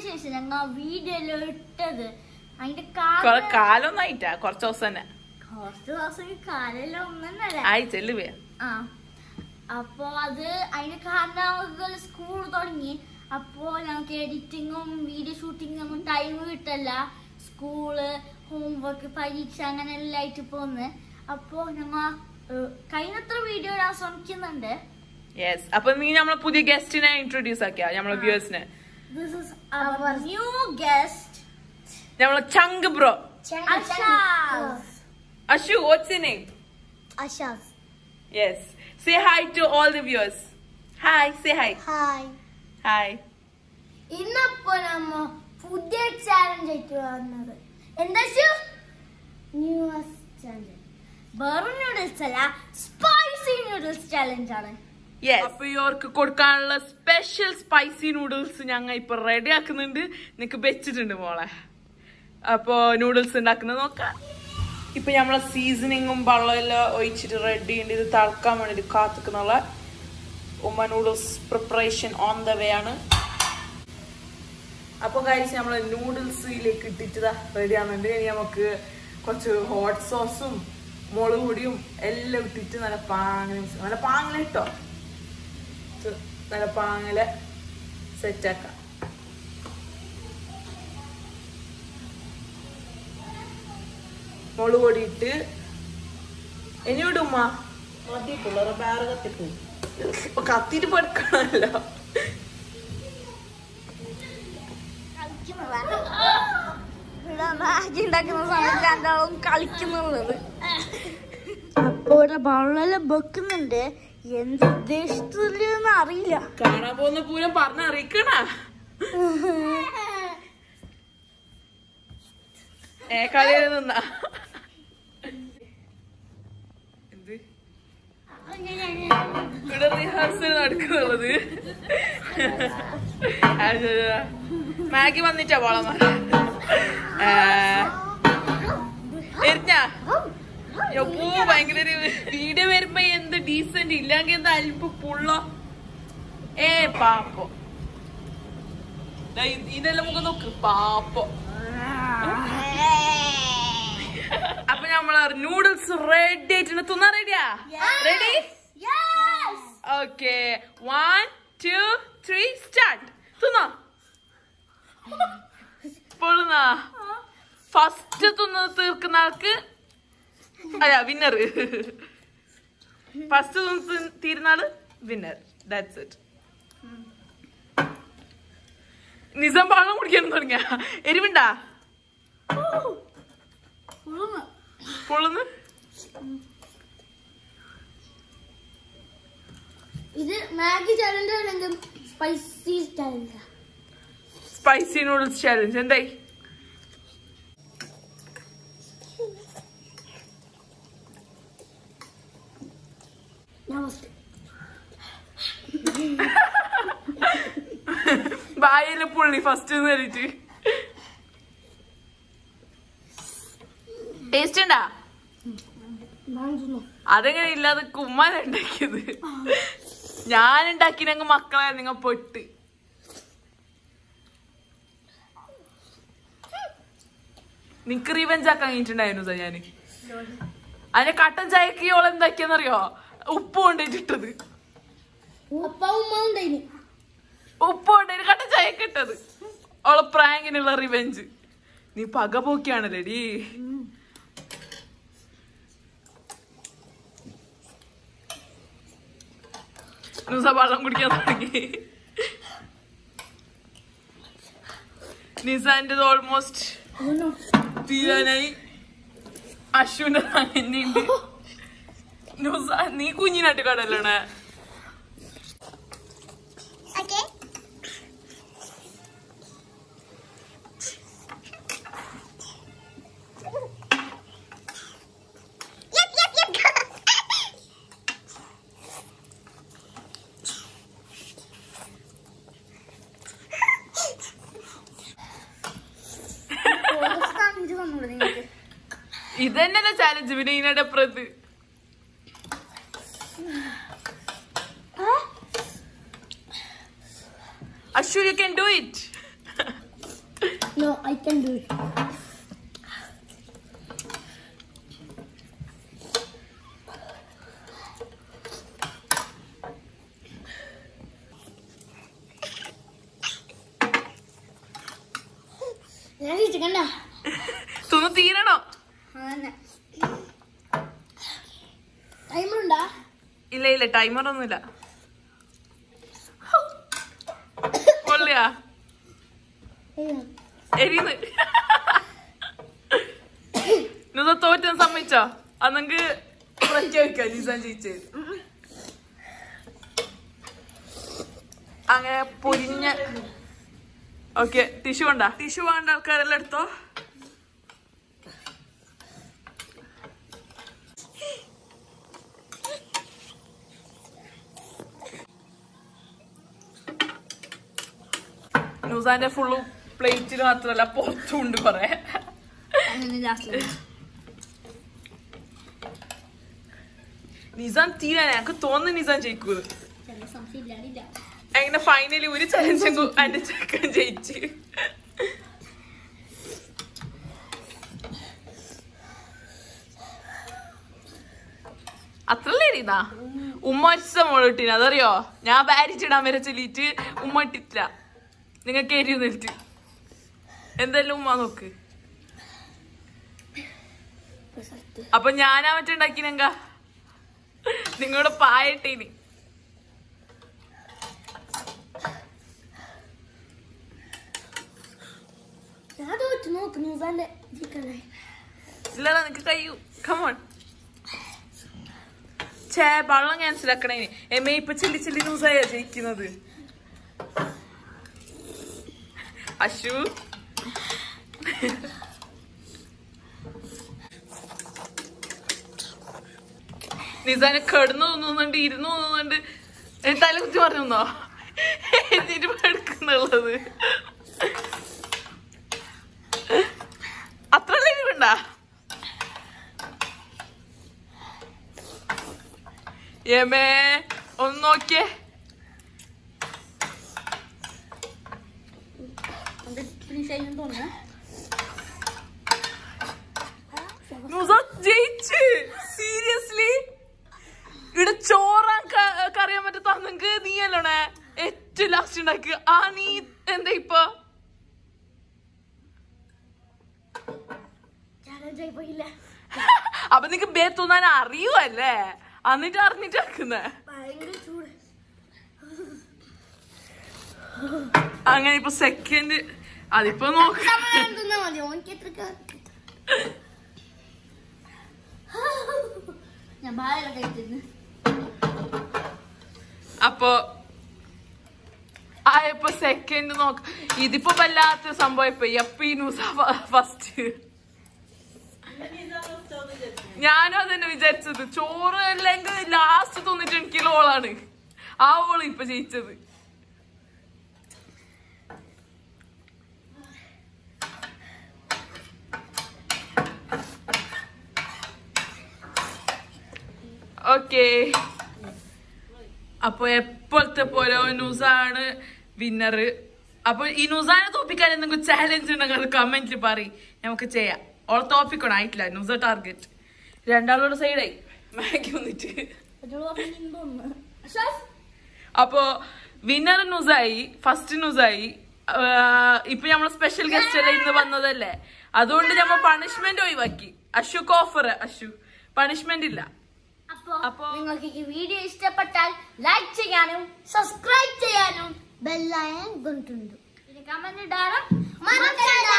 ശേഷം ഞങ്ങൾ വീഡിയോ ഇട്ടത്. അതിന്റെ കാലൊന്നായിട്ടാ. കുറച്ച് ദിവസം തന്നെ. കുറച്ച് ദിവസം കാലെല്ലാം ഒന്നല്ല ആയി ചെല്ലുവേ. ആ. അപ്പോ അത് അതിന് കാരണം സ്കൂൾ തുടങ്ങി. അപ്പോ ഞങ്ങൾക്ക് എഡിറ്റിങ്ങും വീഡിയോ ഷൂട്ടിങ്ങും ഒന്നും ടൈം കിട്ടല്ല. സ്കൂൾ ഹോംവർക്ക് പരീക്ഷ അങ്ങനെ എല്ലാം ആയിട്ട് പോന്ന്. അപ്പോ ഞങ്ങൾ കഴിഞ്ഞത്ര വീഡിയോ ഇടാൻ ശ്രമിക്കുന്നുണ്ട്. യെസ് അപ്പൊ നീ നമ്മളെ പുതിയ ഗസ്റ്റിനെ ഇൻട്രൊഡ്യൂസ് ആക്കിയാ നമ്മളെ വ്യൂവേഴ്സിനെ this is our new guest നമ്മളെ ചങ്ക് bro Ashas Ashu what's name Ashas yes say hi to all the viewers hi say hi hi hi ഇന്നപ്പോ നമ്മ പുതിയ ചാലഞ്ച് ആയിട്ട് വന്നത്. എന്താ ന്യൂസ് ചാലഞ്ച് വെറും നൂഡിൽസ് അല്ല സ്പൈസി നൂഡിൽസ് ചാലഞ്ച് ആണ്. അപ്പൊ ഇവർക്ക് കൊടുക്കാനുള്ള സ്പെഷ്യൽ സ്പൈസി നൂഡിൽസ് ഞങ്ങൾ ഇപ്പൊ റെഡി ആക്കുന്നുണ്ട്. നിനക്ക് വെച്ചിട്ടുണ്ട് മോളെ. അപ്പൊ നൂഡിൽസ് ഉണ്ടാക്കുന്നത് നോക്കാം. ഇപ്പൊ നമ്മളെ സീസണിങ്ങും വെള്ളമെല്ലാം ഒഴിച്ചിട്ട് റെഡി ഉണ്ട്. ഇത് തളക്കാൻ വേണ്ടി കാത്തുക്കുന്നുള്ള ഉമ്മ noodles preparation on the way ആണ്. അപ്പൊ കഴിച്ച് നമ്മൾ നൂഡിൽസിലേക്ക് ഇട്ടിട്ട് റെഡി ആകുന്നുണ്ട് ഇനി നമുക്ക് കുറച്ച് ഹോട്ട് സോസും മുളക് പൊടിയും എല്ലാം ഇട്ടിട്ട് നല്ല പാങ്ങനെ നല്ല പാങ്ങല ഇട്ടോ? നല്ല പാങ്ങല സെറ്റ് ആക്കാം. മുളക് പൊടി ഇട്ട്. ഇനി വിടുമ്മ ഇപ്പൊ കത്തിട്ട് പഠിക്കണല്ലോ മാഗി ഉണ്ടാക്കുന്ന സമയത്ത് വെക്കുന്നുണ്ട്. എന്ത് ഉദ്ദേശിച്ചില്ലെന്ന് അറിയില്ല. കാണാൻ പോകുന്ന പൂരം പറഞ്ഞറിയിക്കണ ഏ കളിയിൽ നിന്നാ. ഇവിടെ റിഹേഴ്സൽ നടക്കുന്നുള്ളത്. മാഗി വന്നിട്ടാ പോളമ്മ എരിഞ്ഞ പൂ ഭയങ്കര ഒരു വീഡിയോ വരുമ്പോ എന്ത് ഡീസന്റ് ഇല്ലെങ്കിൽ എന്ത് അല്പ പുള്ള. ഏ പാപ്പോ. ഇതെല്ലാം നമുക്ക് നോക്ക് പാപ്പോ. അപ്പൊ നമ്മള നൂഡിൽസ് റെഡി ആയിട്ടുണ്ട്. തിന്നാ റെഡിയാ ready okay one two three start തിന്നോ? പൊള്ളുന്നാ ഫസ്റ്റ് തിന്ന് തീർക്കുന്ന ആൾക്ക് അല്ല വിന്നർ ഫസ്റ്റ് തിന്ന് തീരുന്ന ആൾ വിന്നർ ദാറ്റ്സ് ഇറ്റ് നിസാം വെള്ളം കുടിക്കാൻ തുടങ്ങിയ? എരിവുണ്ടാ? പൊള്ളുന്നു ഇത് മാഗി ചാലഞ്ച് അല്ലെങ്കിൽ spicy challenge spicy noodles challenge എന്തായി വായിൽ പുള്ളി ഫസ്റ്റ് കയറിട്ട് ടേസ്റ്റ് ഉണ്ടാ? അതെങ്ങനെ ഇല്ലാതെ കുമ്മാൻ ഉണ്ടാക്കിയത്? ഞാൻ ഉണ്ടാക്കിനങ്ങ് മക്കളെ നിങ്ങൾ പൊട്ട്. നിക്ക് റിവെഞ്ച് ആക്കാൻ കഴിഞ്ഞിട്ടുണ്ടായിരുന്നു ഞാൻ. അതിന്റെ കട്ടൻ ചായക്ക് ഓൾ എന്താക്കിയെന്നറിയോ? ഉപ്പ് കൊണ്ടിട്ടിട്ടത് ഉപ്പ കൊണ്ടൊരു കട്ടൻ ചായക്ക് ഇട്ടത്. ഓളെ പ്രാങ്കിനുള്ള റിവെഞ്ച് നീ പക പോക്കിയാണല്ലേടി. നുസ വെള്ളം കുടിക്കാൻ തുടങ്ങി. നിസാന്റെ ഓൾമോസ്റ്റ് തീരാനായി അശ്വിന്റെ തന്നെയുണ്ട് നീ കുഞ്ഞിനാട്ട് കടലാണ്. ഇതന്നെയല്ലേ ചാലഞ്ച് പിന്നെ ഇതിനിടെ പ്രത് Ashu you can do it No, I can do it. ഞാൻ കഴിച്ചിക്കണ്ട തിന്ന് തീരണോ. ടൈമറുണ്ടാ? ഇല്ല ഇല്ല ടൈമർ ഒന്നുമില്ല കൊള്ളിയാ എരിന്ന് ഇന്നത് തോറ്റം സമ്മതിച്ചോ? അന്നെങ്കിൽ പ്രഖ്യാപിക്കാം നിസാൻ ജയിച്ച് അങ്ങനെ പൊരിഞ്ഞ ഓക്കെ ടിഷ്യൂ വേണ്ട ടിഷ്യൂ വേണ്ട ആൾക്കാരെല്ലാം എടുത്തോ? ന്യൂസാന്റെ ഫുള്ള് പ്ലേറ്റിൽ മാത്രല്ല പുറത്തുണ്ട് കൊറേ. നിസാൻ തീരാ ഞങ്ങക്ക് തോന്നുന്നു നിസാൻ ജയിക്കൂ. അങ്ങനെ ഫൈനലി ഒരു ചലഞ്ച് എന്റെ ചെക്കൻ ജയിച്ച്. അത്രല്ലേ ഇതാ ഉമ്മ ഒച്ച മുളട്ടിന് അതറിയോ? ഞാൻ ബാരിച്ചിടാൻ വരെ ചൊല്ലിട്ട് ഉമ്മ ഇട്ടിട്ടില്ല. നിങ്ങൾക്ക് എരിവ് നിൽറ്റ് എന്തെല്ലാം ഉമ്മ നോക്ക്. അപ്പൊ ഞാനാ മറ്റേ ഉണ്ടാക്കിനെങ്ക നിങ്ങളുടെ പായട്ടീനി. ഇല്ലടാ നിനക്ക് കഴിയൂ. കമോൺ ചേ വള്ളം ക്യാൻസൽ ആക്കണേ എമ്മ ഇപ്പൊ ചില്ലി ചില്ലി ന്യൂസായ ജയിക്കുന്നത്. അശു നിസാനെ കടന്നു തോന്നുന്നുണ്ട് ഇരുന്നു തോന്നുന്നുണ്ട്. തല കുത്തി പറഞ്ഞോ എന്നിട്ട് എടുക്കുന്നുള്ളത് അത്ര ലീവുണ്ടാ യമേ ഒന്ന് നോക്കിയേ. ഫിനിഷ് ആയി തോന്നുന്നു നുസ ജയിച്ച്. സീരിയസ്ലി ഇവിടെ ചോറാൻ ക- കറിയാൻ പറ്റത്ത നിങ്ങക്ക് നീ അല്ലോണേ ഏറ്റവും ലാസ്റ്റ് ഉണ്ടാക്കി ആ നീ എന്താ ഇപ്പൊ? ചാലഞ്ച് ആയി പോയില്ല. അപ്പൊ നിങ്ങക്ക് ബേ തോന്നാൻ അറിയുവല്ലേ? എന്നിട്ട് അറിഞ്ഞിട്ട് ആക്കുന്നേ അങ്ങനെ ഇപ്പൊ സെക്കൻഡ് അതിപ്പോ നോക്ക അപ്പൊ ആയപ്പോ സെക്കൻഡ് നോക്ക. ഇതിപ്പോ വല്ലാത്ത സംഭവം ഇപ്പൊ എപ്പ ന്യൂസ് ഫസ്റ്റ് ഞാനും അതന്നെ വിചാരിച്ചത്. ചോറ് അല്ലെങ്കിൽ ലാസ്റ്റ് തൊണ്ണൂറ്റി എനിക്ക് ഓളാണ്. ആ ഓൾ ഇപ്പൊ ജയിച്ചത്. ഓക്കേ അപ്പൊ എപ്പോഴത്തെ പോലെ ന്യൂസാണ് വിന്നർ അപ്പൊ ഈ ന്യൂസാനെ തോപ്പിക്കാൻ എന്തെങ്കിലും ചാലഞ്ച് ഉണ്ടെങ്കിൽ അത് കമന്റിൽ പറയും. നമുക്ക് ചെയ്യാം. ഓളെ തോപ്പിക്കണം ആയിട്ടില്ല. ന്യൂസ ടാർഗറ്റ് രണ്ടാളോട് സൈഡായി മാഗി വന്നിട്ട്. അപ്പോ വിന്നർ ന്യൂസായി ഫസ്റ്റ് ന്യൂസായി ഇപ്പൊ നമ്മളെ സ്പെഷ്യൽ ഗസ്റ്റ് അല്ലേ ഇന്ന് വന്നതല്ലേ? അതുകൊണ്ട് നമ്മൾ പണിഷ്മെന്റ് ഒഴിവാക്കി. അശു കോഫർ അശു. പണിഷ്മെന്റ് ഇല്ല. അപ്പോ നിങ്ങൾക്ക് ഈ വീഡിയോ ഇഷ്ടപ്പെട്ടാൽ ലൈക്ക് ചെയ്യാനും സബ്സ്ക്രൈബ് ചെയ്യാനും ബെല്ലൈൻ കൊണ്ടുണ്ട്. കമന്റ് ഇടാനും മറക്കരുത്